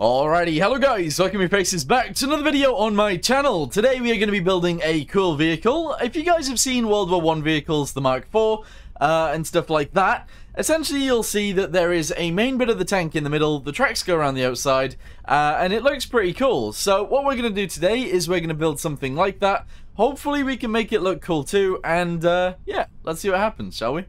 Alrighty, hello guys, welcome your faces back to another video on my channel. Today we are going to be building a cool vehicle. If you guys have seen World War One vehicles, the Mark IV, uh, and stuff like that, essentially you'll see that there is a main bit of the tank in the middle, the tracks go around the outside, uh, and it looks pretty cool. So what we're going to do today is we're going to build something like that. Hopefully we can make it look cool too, and uh, yeah, let's see what happens, shall we?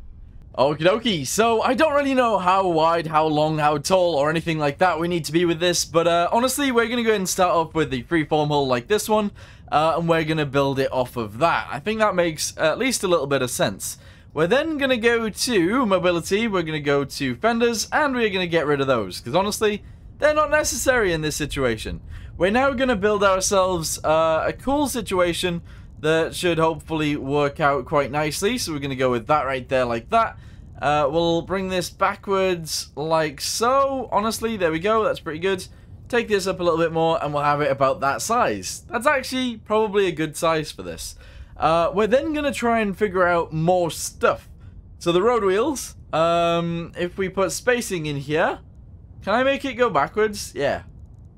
Okie dokie, so I don't really know how wide, how long, how tall, or anything like that we need to be with this, but uh, honestly, we're going to go ahead and start off with the freeform hull like this one, uh, and we're going to build it off of that. I think that makes at least a little bit of sense. We're then going to go to mobility, we're going to go to fenders, and we're going to get rid of those, because honestly, they're not necessary in this situation. We're now going to build ourselves uh, a cool situation that should hopefully work out quite nicely. So we're going to go with that right there like that. Uh, we'll bring this backwards like so. Honestly, there we go. That's pretty good. Take this up a little bit more and we'll have it about that size. That's actually probably a good size for this. Uh, we're then going to try and figure out more stuff. So the road wheels, um, if we put spacing in here, can I make it go backwards? Yeah.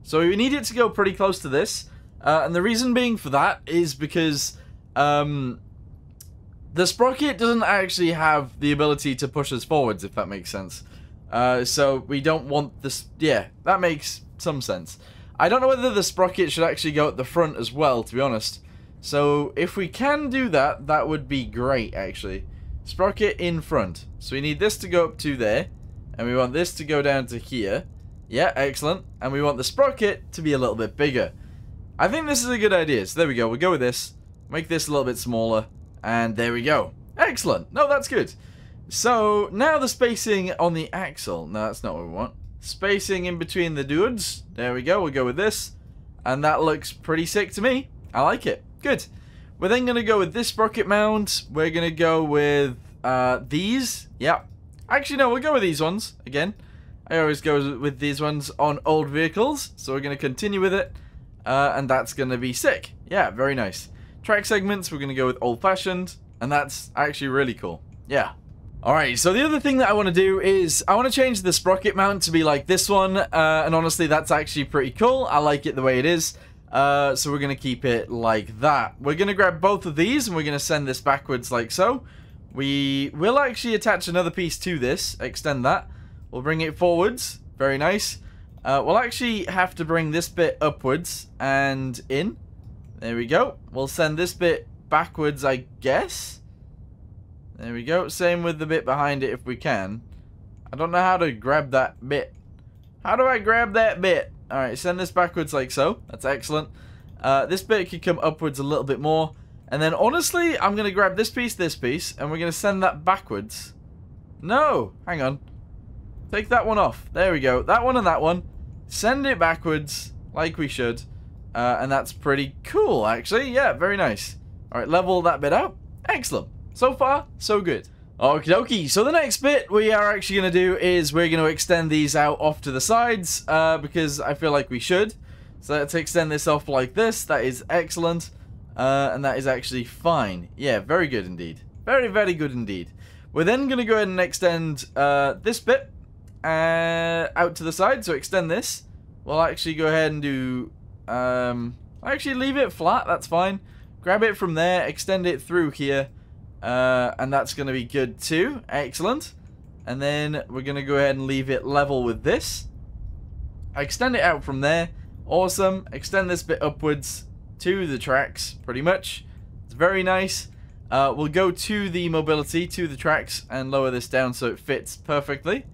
So we need it to go pretty close to this. Uh, and the reason being for that is because um, the sprocket doesn't actually have the ability to push us forwards, if that makes sense. Uh, so we don't want this... Yeah, that makes some sense. I don't know whether the sprocket should actually go at the front as well, to be honest. So if we can do that, that would be great, actually. Sprocket in front. So we need this to go up to there. And we want this to go down to here. Yeah, excellent. And we want the sprocket to be a little bit bigger. I think this is a good idea. So there we go. We'll go with this. Make this a little bit smaller. And there we go. Excellent. No, that's good. So now the spacing on the axle. No, that's not what we want. Spacing in between the dudes. There we go. We'll go with this. And that looks pretty sick to me. I like it. Good. We're then going to go with this sprocket mount. We're going to go with uh, these. Yep. Actually, no, we'll go with these ones again. I always go with these ones on old vehicles. So we're going to continue with it. Uh, and that's going to be sick. Yeah, very nice. Track segments, we're going to go with old-fashioned, and that's actually really cool. Yeah. Alright, so the other thing that I want to do is I want to change the sprocket mount to be like this one, uh, and honestly that's actually pretty cool. I like it the way it is. Uh, so we're going to keep it like that. We're going to grab both of these and we're going to send this backwards like so. We will actually attach another piece to this, extend that. We'll bring it forwards, very nice. Uh, we'll actually have to bring this bit upwards and in. There we go. We'll send this bit backwards, I guess. There we go. Same with the bit behind it if we can. I don't know how to grab that bit. How do I grab that bit? Alright, send this backwards like so. That's excellent. Uh, this bit could come upwards a little bit more. And then, honestly, I'm going to grab this piece, this piece, and we're going to send that backwards. No! Hang on. Take that one off. There we go. That one and that one. Send it backwards, like we should. Uh, and that's pretty cool, actually. Yeah, very nice. Alright, level that bit out. Excellent. So far, so good. Okie dokie. So the next bit we are actually going to do is we're going to extend these out off to the sides uh, because I feel like we should. So let's extend this off like this. That is excellent. Uh, and that is actually fine. Yeah, very good indeed. Very, very good indeed. We're then going to go ahead and extend uh, this bit uh, out to the side. So extend this. We'll actually go ahead and do... Um, actually leave it flat. That's fine. Grab it from there. Extend it through here. Uh, and that's going to be good too. Excellent. And then we're going to go ahead and leave it level with this. Extend it out from there. Awesome. Extend this bit upwards to the tracks, pretty much. It's very nice. Uh, we'll go to the mobility, to the tracks, and lower this down so it fits perfectly.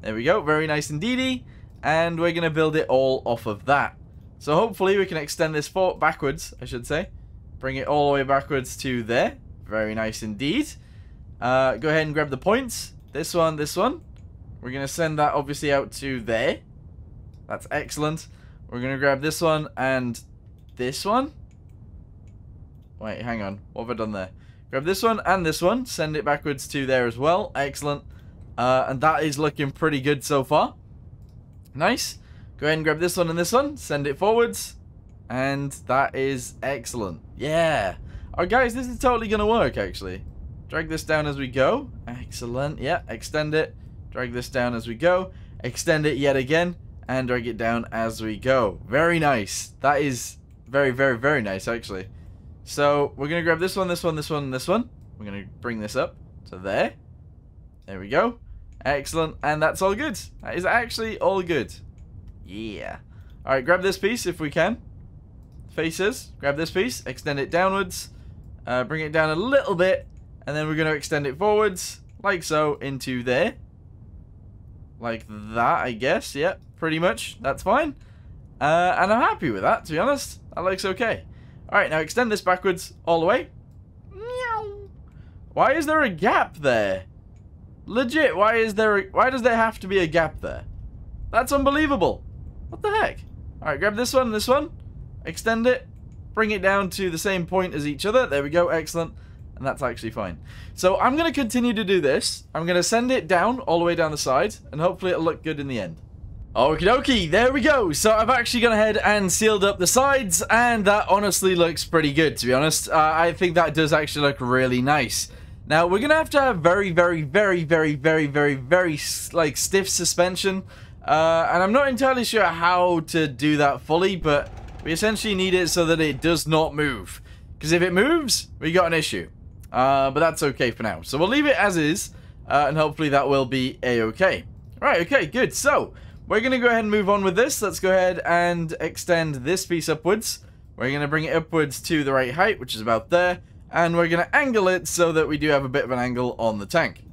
There we go. Very nice indeedy. And we're going to build it all off of that. So hopefully we can extend this fort backwards, I should say. Bring it all the way backwards to there. Very nice indeed. Uh, go ahead and grab the points. This one, this one. We're going to send that obviously out to there. That's excellent. We're going to grab this one and this one. Wait, hang on. What have I done there? Grab this one and this one. Send it backwards to there as well. Excellent. Uh, and that is looking pretty good so far. Nice. Go ahead and grab this one and this one. Send it forwards. And that is excellent. Yeah. Alright guys, this is totally going to work actually. Drag this down as we go. Excellent. Yeah, extend it. Drag this down as we go. Extend it yet again. and drag it down as we go. Very nice. That is very, very, very nice, actually. So, we're going to grab this one, this one, this one, this one. We're going to bring this up to there. There we go. Excellent. And that's all good. That is actually all good. Yeah. Alright, grab this piece if we can. Faces. Grab this piece. Extend it downwards. Uh, bring it down a little bit. And then we're going to extend it forwards. Like so. Into there. Like that, I guess. Yep, pretty much. That's fine. Uh, and I'm happy with that, to be honest. That looks okay. Alright, now extend this backwards all the way. Meow. Why is there a gap there? Legit, why is there a, why does there have to be a gap there? That's unbelievable. What the heck? Alright, grab this one, this one. Extend it. Bring it down to the same point as each other. There we go, excellent and that's actually fine. So I'm going to continue to do this. I'm going to send it down all the way down the side, and hopefully it'll look good in the end. Okie dokie, there we go. So I've actually gone ahead and sealed up the sides, and that honestly looks pretty good, to be honest. Uh, I think that does actually look really nice. Now, we're going to have to have very, very, very, very, very, very, very, like, stiff suspension. Uh, and I'm not entirely sure how to do that fully, but we essentially need it so that it does not move. Because if it moves, we got an issue. Uh, but that's okay for now. So we'll leave it as is, uh, and hopefully that will be a-okay. Right, okay, good. So, we're going to go ahead and move on with this. Let's go ahead and extend this piece upwards. We're going to bring it upwards to the right height, which is about there. And we're going to angle it so that we do have a bit of an angle on the tank.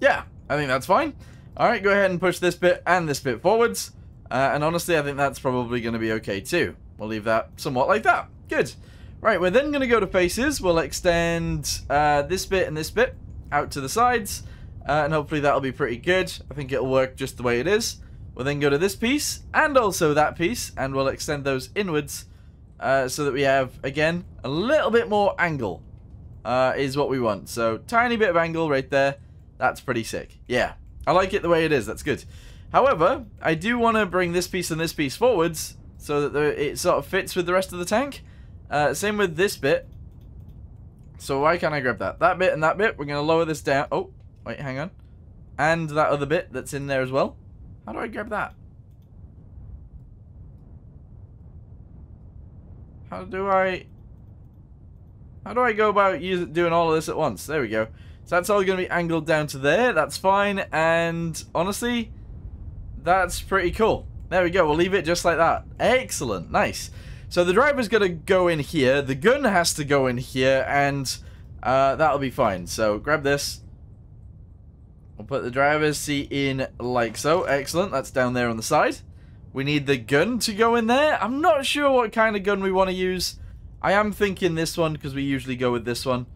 Yeah, I think that's fine. Alright, go ahead and push this bit and this bit forwards. Uh, and honestly, I think that's probably going to be okay too. We'll leave that somewhat like that. Good. Right, we're then going to go to faces. We'll extend uh, this bit and this bit out to the sides. Uh, and hopefully that'll be pretty good. I think it'll work just the way it is. We'll then go to this piece and also that piece. And we'll extend those inwards uh, so that we have, again, a little bit more angle uh, is what we want. So tiny bit of angle right there. That's pretty sick. Yeah, I like it the way it is. That's good. However, I do want to bring this piece and this piece forwards so that it sort of fits with the rest of the tank. Uh, same with this bit. So why can't I grab that? That bit and that bit, we're going to lower this down. Oh, wait, hang on. And that other bit that's in there as well. How do I grab that? How do I... How do I go about use, doing all of this at once? There we go. So that's all going to be angled down to there. That's fine. And honestly, that's pretty cool. There we go. We'll leave it just like that. Excellent. Nice. So the driver's going to go in here, the gun has to go in here, and uh, that'll be fine. So grab this. We'll put the driver's seat in like so. Excellent, that's down there on the side. We need the gun to go in there. I'm not sure what kind of gun we want to use. I am thinking this one, because we usually go with this one.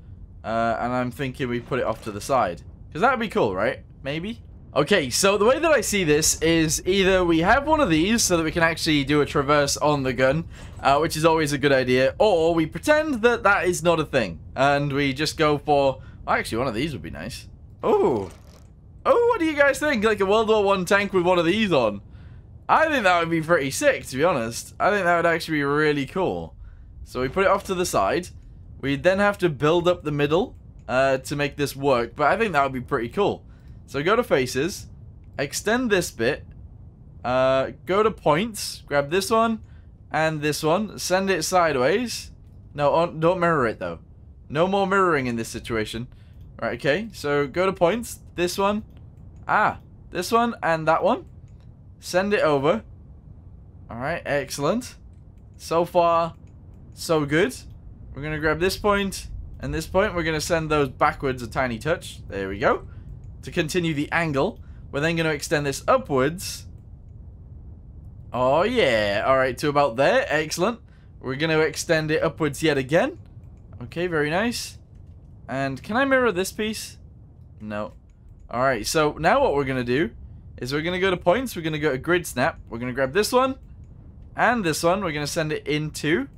Uh, and I'm thinking we put it off to the side. Because that would be cool, right? Maybe? Okay, so the way that I see this is either we have one of these so that we can actually do a traverse on the gun, uh, which is always a good idea, or we pretend that that is not a thing, and we just go for... Well, actually, one of these would be nice. Oh. Oh, what do you guys think? Like a World War One tank with one of these on? I think that would be pretty sick, to be honest. I think that would actually be really cool. So we put it off to the side. We then have to build up the middle uh, to make this work, but I think that would be pretty cool. So go to faces, extend this bit, uh, go to points, grab this one and this one, send it sideways. No, don't mirror it though. No more mirroring in this situation. Right, okay, so go to points, this one, ah, this one and that one. Send it over. Alright, excellent. So far, so good. We're going to grab this point and this point. We're going to send those backwards a tiny touch. There we go to continue the angle. We're then going to extend this upwards. Oh, yeah. All right, to about there. Excellent. We're going to extend it upwards yet again. Okay, very nice. And can I mirror this piece? No. All right, so now what we're going to do is we're going to go to points. We're going to go to grid snap. We're going to grab this one and this one. We're going to send it into.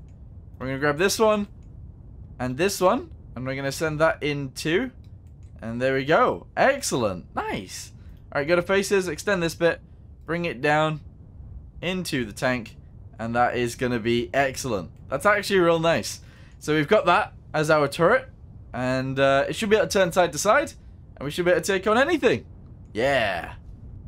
We're going to grab this one and this one. And we're going to send that into. And there we go. Excellent. Nice. Alright, go to faces, extend this bit, bring it down into the tank, and that is going to be excellent. That's actually real nice. So we've got that as our turret, and uh, it should be able to turn side to side, and we should be able to take on anything. Yeah.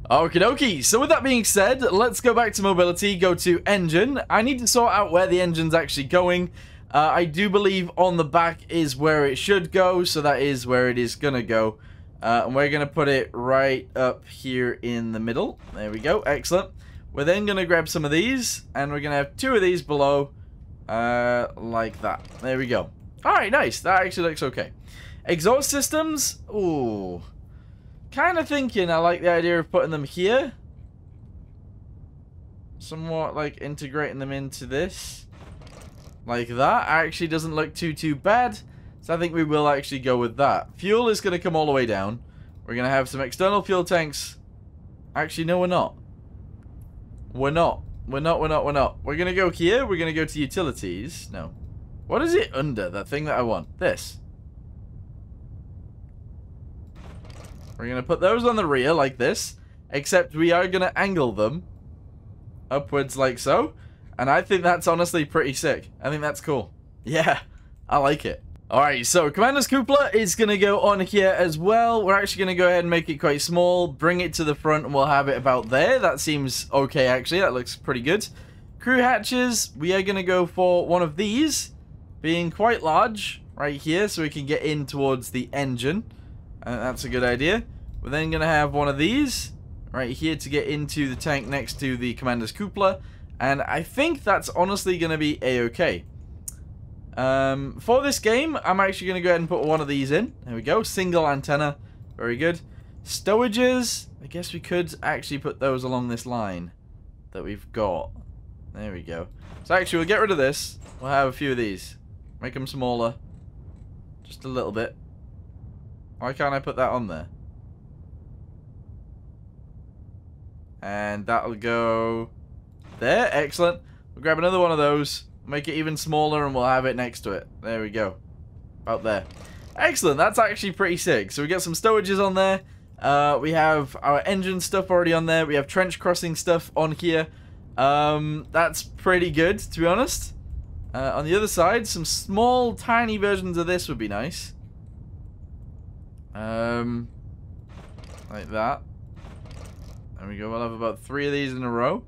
Okie dokie, so with that being said, let's go back to mobility, go to engine. I need to sort out where the engine's actually going. Uh, I do believe on the back is where it should go, so that is where it is going to go. Uh, and we're going to put it right up here in the middle. There we go, excellent. We're then going to grab some of these, and we're going to have two of these below, uh, like that. There we go. Alright, nice. That actually looks okay. Exhaust systems, ooh. Kind of thinking I like the idea of putting them here. Somewhat like integrating them into this. Like that. Actually doesn't look too, too bad. So I think we will actually go with that. Fuel is going to come all the way down. We're going to have some external fuel tanks. Actually, no, we're not. We're not. We're not, we're not, we're not. We're going to go here. We're going to go to utilities. No. What is it under? That thing that I want. This. We're going to put those on the rear like this. Except we are going to angle them upwards like so. And I think that's honestly pretty sick. I think that's cool. Yeah, I like it. Alright, so Commander's Cupola is going to go on here as well. We're actually going to go ahead and make it quite small, bring it to the front, and we'll have it about there. That seems okay, actually. That looks pretty good. Crew hatches, we are going to go for one of these, being quite large right here, so we can get in towards the engine. And that's a good idea. We're then going to have one of these right here to get into the tank next to the Commander's Cupola. And I think that's honestly going to be a-okay. Um, for this game, I'm actually going to go ahead and put one of these in. There we go. Single antenna. Very good. Stowages. I guess we could actually put those along this line that we've got. There we go. So actually, we'll get rid of this. We'll have a few of these. Make them smaller. Just a little bit. Why can't I put that on there? And that'll go there. Excellent. We'll grab another one of those. Make it even smaller and we'll have it next to it. There we go. Out there. Excellent. That's actually pretty sick. So we get some stowages on there. Uh, we have our engine stuff already on there. We have trench crossing stuff on here. Um, that's pretty good, to be honest. Uh, on the other side, some small, tiny versions of this would be nice. Um, like that. There we go. We'll have about three of these in a row.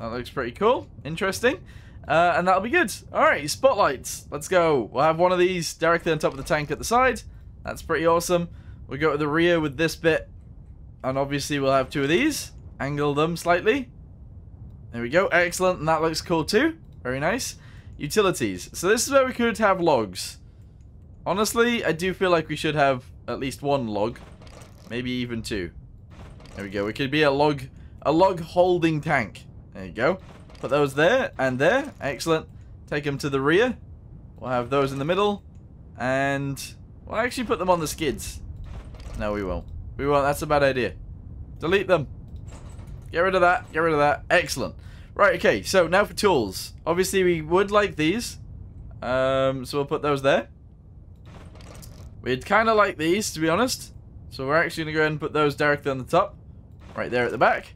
That looks pretty cool. Interesting. Uh, and that'll be good. Alright, spotlights. Let's go. We'll have one of these directly on top of the tank at the side. That's pretty awesome. We'll go to the rear with this bit. And obviously we'll have two of these. Angle them slightly. There we go. Excellent. And that looks cool too. Very nice. Utilities. So this is where we could have logs. Honestly, I do feel like we should have at least one log. Maybe even two. There we go. We could be a log, a log holding tank. There you go. Put those there and there. Excellent. Take them to the rear. We'll have those in the middle. And we'll actually put them on the skids. No, we won't. We won't. That's a bad idea. Delete them. Get rid of that. Get rid of that. Excellent. Right, okay. So now for tools. Obviously, we would like these. Um, so we'll put those there. We'd kind of like these, to be honest. So we're actually going to go ahead and put those directly on the top. Right there at the back.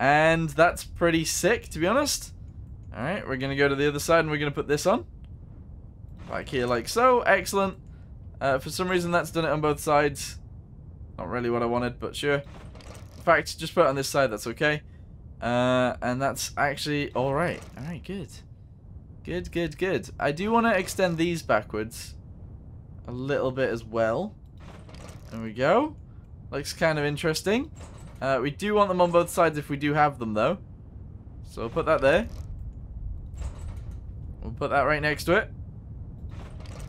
And that's pretty sick, to be honest. Alright, we're going to go to the other side and we're going to put this on. Like here, like so. Excellent. Uh, for some reason, that's done it on both sides. Not really what I wanted, but sure. In fact, just put it on this side, that's okay. Uh, and that's actually alright. Alright, good. Good, good, good. I do want to extend these backwards a little bit as well. There we go. Looks kind of interesting. Uh, we do want them on both sides if we do have them, though. So we'll put that there. We'll put that right next to it.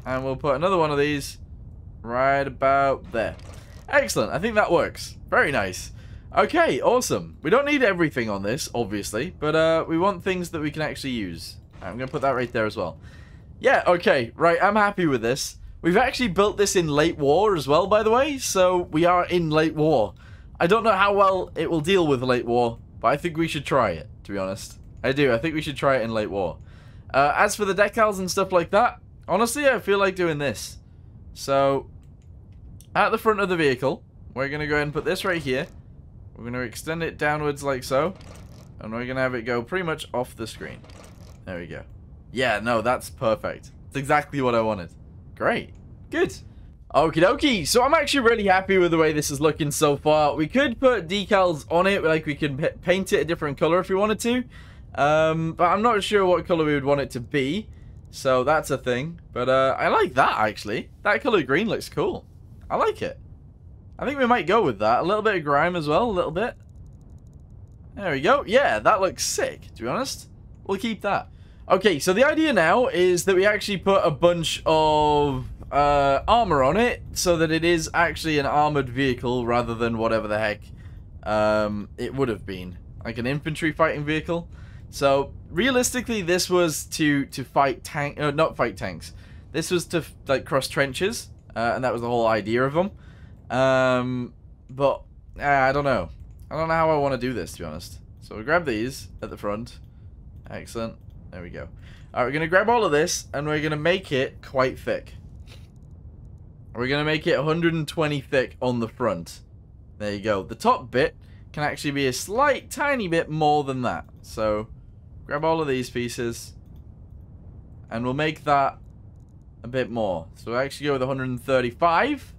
And we'll put another one of these right about there. Excellent. I think that works. Very nice. Okay, awesome. We don't need everything on this, obviously, but uh, we want things that we can actually use. I'm going to put that right there as well. Yeah, okay, right, I'm happy with this. We've actually built this in late war as well, by the way, so we are in late war. I don't know how well it will deal with late war, but I think we should try it, to be honest. I do. I think we should try it in late war. Uh, as for the decals and stuff like that, honestly, I feel like doing this. So, at the front of the vehicle, we're going to go ahead and put this right here. We're going to extend it downwards like so. And we're going to have it go pretty much off the screen. There we go. Yeah, no, that's perfect. It's exactly what I wanted. Great. Good. Okie dokie. So I'm actually really happy with the way this is looking so far. We could put decals on it, like we could paint it a different color if we wanted to. Um, but I'm not sure what color we would want it to be. So that's a thing. But uh, I like that, actually. That color green looks cool. I like it. I think we might go with that. A little bit of grime as well, a little bit. There we go. Yeah, that looks sick, to be honest. We'll keep that. Okay, so the idea now is that we actually put a bunch of uh, armor on it so that it is actually an armored vehicle rather than whatever the heck um, it would have been. Like an infantry fighting vehicle. So realistically, this was to to fight tank, uh, not fight tanks. This was to like cross trenches, uh, and that was the whole idea of them. Um, but uh, I don't know. I don't know how I want to do this to be honest. So we grab these at the front. Excellent. There we go. Alright, we're going to grab all of this, and we're going to make it quite thick. We're going to make it 120 thick on the front. There you go. The top bit can actually be a slight tiny bit more than that. So grab all of these pieces and we'll make that a bit more. So we'll actually go with 135.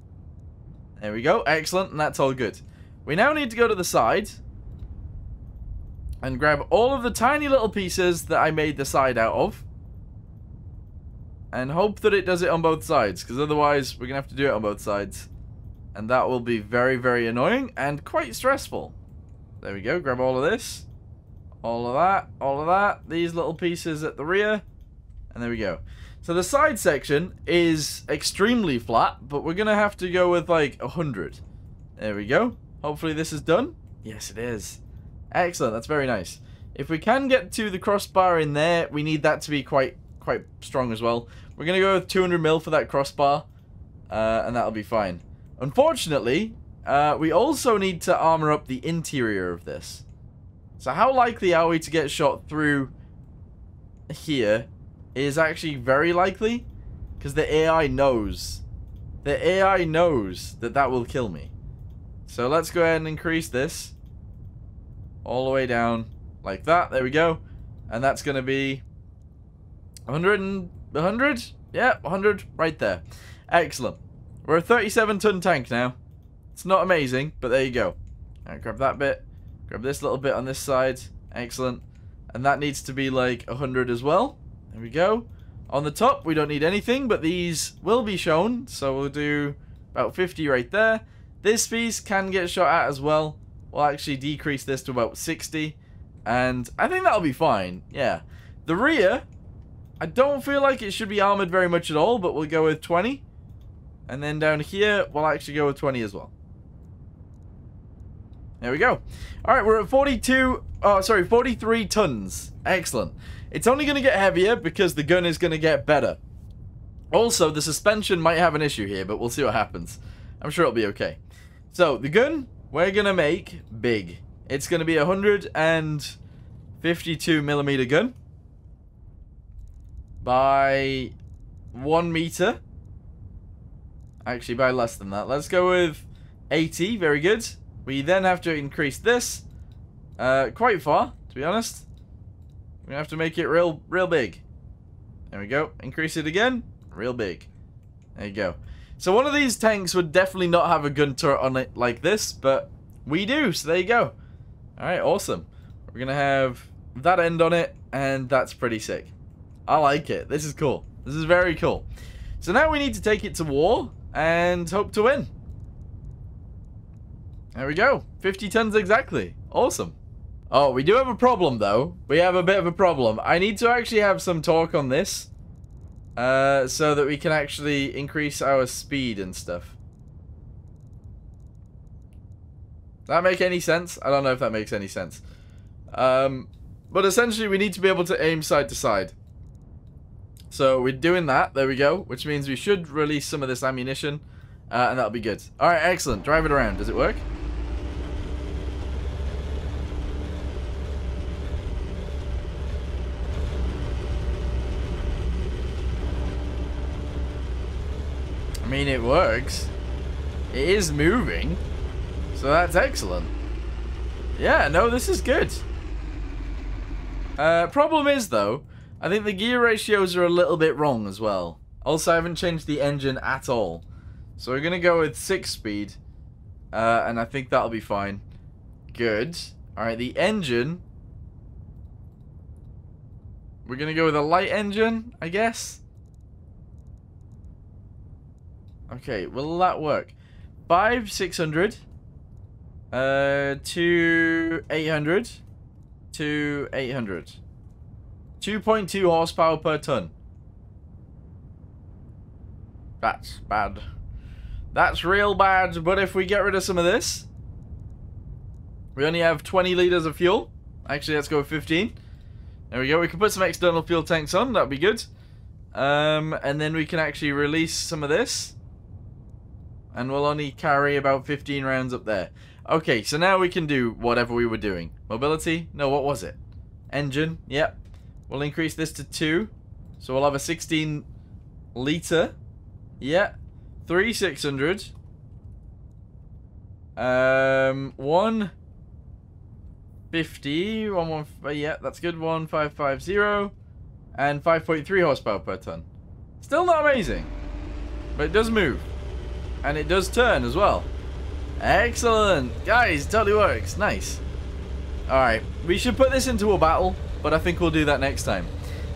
There we go. Excellent. And that's all good. We now need to go to the side and grab all of the tiny little pieces that I made the side out of and hope that it does it on both sides, because otherwise we're going to have to do it on both sides. And that will be very, very annoying and quite stressful. There we go, grab all of this. All of that, all of that. These little pieces at the rear. And there we go. So the side section is extremely flat, but we're going to have to go with like 100. There we go. Hopefully this is done. Yes, it is. Excellent, that's very nice. If we can get to the crossbar in there, we need that to be quite quite strong as well. We're going to go with 200 mil for that crossbar, uh, and that'll be fine. Unfortunately, uh, we also need to armor up the interior of this. So how likely are we to get shot through here is actually very likely, because the AI knows. The AI knows that that will kill me. So let's go ahead and increase this all the way down like that. There we go. And that's going to be 100 and 100? Yeah, 100 right there. Excellent. We're a 37 ton tank now. It's not amazing, but there you go. Alright, grab that bit. Grab this little bit on this side. Excellent. And that needs to be like 100 as well. There we go. On the top, we don't need anything, but these will be shown. So we'll do about 50 right there. This piece can get shot at as well. We'll actually decrease this to about 60. And I think that'll be fine. Yeah. The rear I don't feel like it should be armored very much at all, but we'll go with 20. And then down here, we'll actually go with 20 as well. There we go. All right, we're at 42, oh, sorry, 43 tons. Excellent. It's only going to get heavier because the gun is going to get better. Also, the suspension might have an issue here, but we'll see what happens. I'm sure it'll be okay. So, the gun, we're going to make big. It's going to be a 152 millimeter gun by one meter. Actually, by less than that. Let's go with 80. Very good. We then have to increase this uh, quite far, to be honest. We have to make it real, real big. There we go. Increase it again. Real big. There you go. So one of these tanks would definitely not have a gun turret on it like this, but we do. So there you go. All right, awesome. We're going to have that end on it, and that's pretty sick. I like it. This is cool. This is very cool. So now we need to take it to war and hope to win. There we go. 50 tons exactly. Awesome. Oh, we do have a problem, though. We have a bit of a problem. I need to actually have some talk on this. Uh, so that we can actually increase our speed and stuff. Does that make any sense? I don't know if that makes any sense. Um, but essentially, we need to be able to aim side to side. So we're doing that. There we go. Which means we should release some of this ammunition. Uh, and that'll be good. Alright, excellent. Drive it around. Does it work? I mean, it works. It is moving. So that's excellent. Yeah, no, this is good. Uh, problem is, though, I think the gear ratios are a little bit wrong as well. Also, I haven't changed the engine at all. So we're going to go with 6 speed. Uh, and I think that'll be fine. Good. Alright, the engine. We're going to go with a light engine, I guess. Okay, will that work? 5, 600. Uh, to 800. To 800. 2.2 horsepower per ton. That's bad. That's real bad, but if we get rid of some of this, we only have 20 litres of fuel. Actually, let's go with 15. There we go. We can put some external fuel tanks on. That'd be good. Um, and then we can actually release some of this. And we'll only carry about 15 rounds up there. Okay, so now we can do whatever we were doing. Mobility? No, what was it? Engine? Yep. We'll increase this to 2. So we'll have a 16 litre. Yeah. 3 600. Um, 1 50. One, one, yeah, that's good. 1550. And 5.3 horsepower per ton. Still not amazing. But it does move. And it does turn as well. Excellent. Guys, totally works. Nice. Alright, we should put this into a battle, but I think we'll do that next time.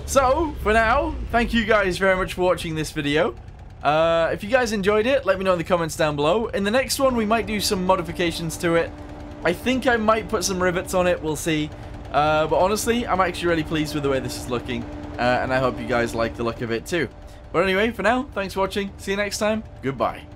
So, for now, thank you guys very much for watching this video. Uh, if you guys enjoyed it, let me know in the comments down below. In the next one, we might do some modifications to it. I think I might put some rivets on it, we'll see. Uh, but honestly, I'm actually really pleased with the way this is looking. Uh, and I hope you guys like the look of it too. But anyway, for now, thanks for watching. See you next time. Goodbye.